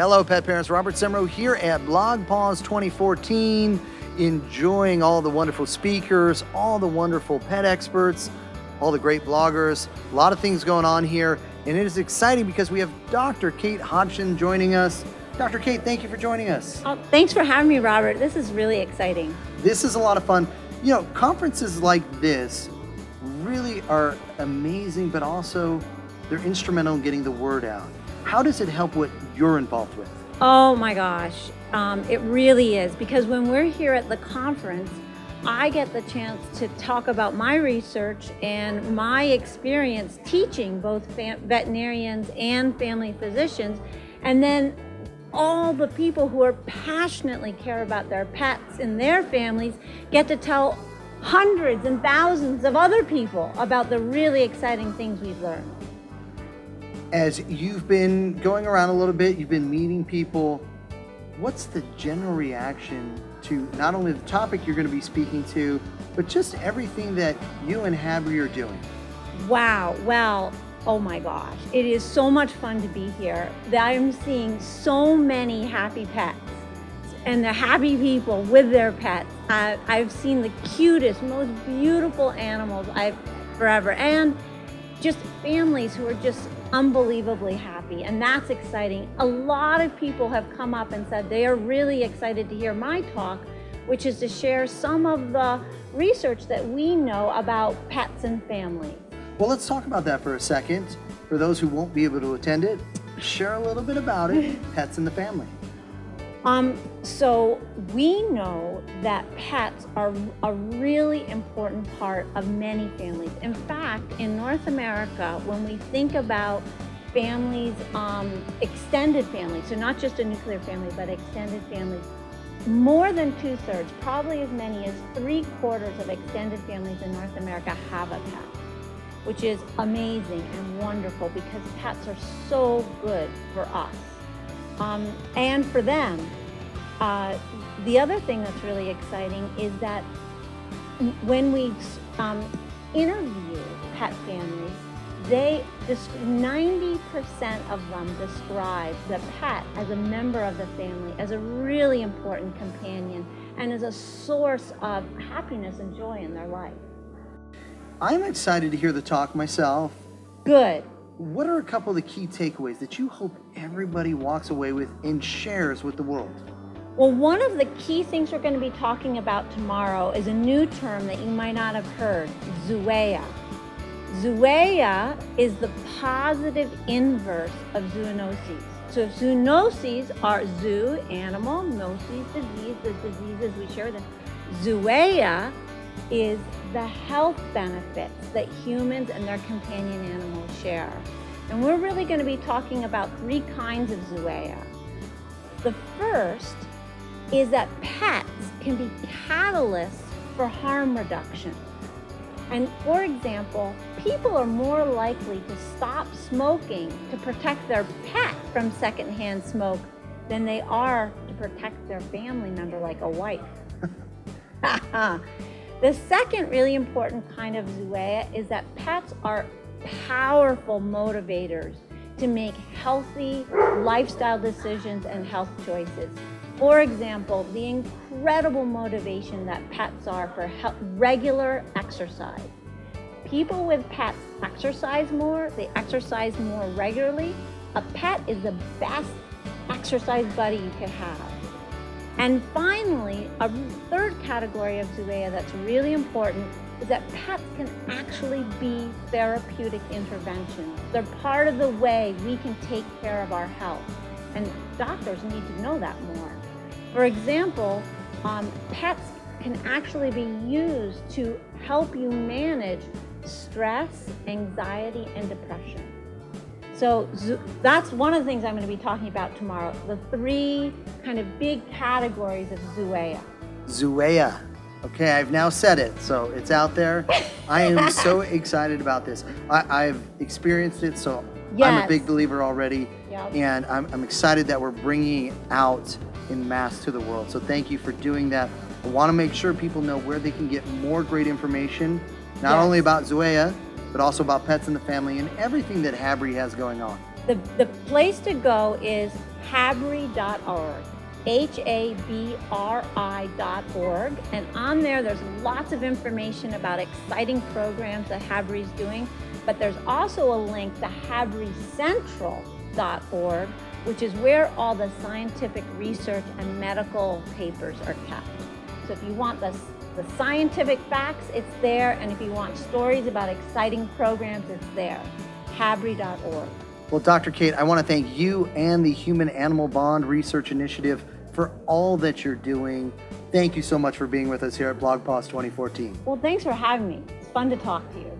Hello, pet parents. Robert Semro here at Blog Paws 2014, enjoying all the wonderful speakers, all the wonderful pet experts, all the great bloggers, a lot of things going on here. And it is exciting because we have Dr. Kate Hodgson joining us. Dr. Kate, thank you for joining us. Oh, thanks for having me, Robert. This is really exciting. This is a lot of fun. You know, conferences like this really are amazing, but also they're instrumental in getting the word out. How does it help what you're involved with? Oh my gosh, um, it really is because when we're here at the conference, I get the chance to talk about my research and my experience teaching both veterinarians and family physicians, and then all the people who are passionately care about their pets and their families get to tell hundreds and thousands of other people about the really exciting things we've learned as you've been going around a little bit, you've been meeting people, what's the general reaction to not only the topic you're going to be speaking to, but just everything that you and Habri are doing? Wow, well, oh my gosh, it is so much fun to be here. That I'm seeing so many happy pets and the happy people with their pets. I, I've seen the cutest, most beautiful animals I've forever, and just families who are just unbelievably happy, and that's exciting. A lot of people have come up and said they are really excited to hear my talk, which is to share some of the research that we know about pets and family. Well, let's talk about that for a second. For those who won't be able to attend it, share a little bit about it, pets in the family. Um, so we know that pets are a really important part of many families. In fact, in North America, when we think about families, um, extended families, so not just a nuclear family, but extended families, more than two thirds, probably as many as three quarters of extended families in North America have a pet, which is amazing and wonderful because pets are so good for us um, and for them. Uh, the other thing that's really exciting is that when we um, interview pet families, they 90% of them describe the pet as a member of the family, as a really important companion, and as a source of happiness and joy in their life. I'm excited to hear the talk myself. Good. What are a couple of the key takeaways that you hope everybody walks away with and shares with the world? Well, one of the key things we're going to be talking about tomorrow is a new term that you might not have heard, zooeyia. Zooeyia is the positive inverse of zoonoses. So if zoonoses are zoo, animal, nosis, disease, the diseases we share with them. Zooeyia is the health benefits that humans and their companion animals share. And we're really going to be talking about three kinds of zooeyia. The first is that pets can be catalysts for harm reduction. And for example, people are more likely to stop smoking to protect their pet from secondhand smoke than they are to protect their family member like a wife. The second really important kind of zooeyia is that pets are powerful motivators to make healthy lifestyle decisions and health choices. For example, the incredible motivation that pets are for regular exercise. People with pets exercise more, they exercise more regularly. A pet is the best exercise buddy you could have. And finally, a third category of zooeyia that's really important is that pets can actually be therapeutic interventions. They're part of the way we can take care of our health. And doctors need to know that more. For example, um, pets can actually be used to help you manage stress, anxiety, and depression. So that's one of the things I'm going to be talking about tomorrow, the three kind of big categories of zooeyia. Zooeyia. Okay, I've now said it, so it's out there. I am so excited about this. I, have experienced it, so yes. I'm a big believer already. Yep. And I'm, I'm excited that we're bringing it out in mass to the world. So thank you for doing that. I want to make sure people know where they can get more great information, not yes. only about Zooeyia, but also about pets in the family and everything that Habri has going on. The, the place to go is habri.org. H-A-B-R-I dot org. And on there, there's lots of information about exciting programs that Habri is doing. But there's also a link to habricentral.org, which is where all the scientific research and medical papers are kept. So if you want the, the scientific facts, it's there. And if you want stories about exciting programs, it's there. Habri.org. Well, Dr. Kate, I want to thank you and the Human Animal Bond Research Initiative for all that you're doing. Thank you so much for being with us here at BlogPaws 2014. Well, thanks for having me. It's fun to talk to you.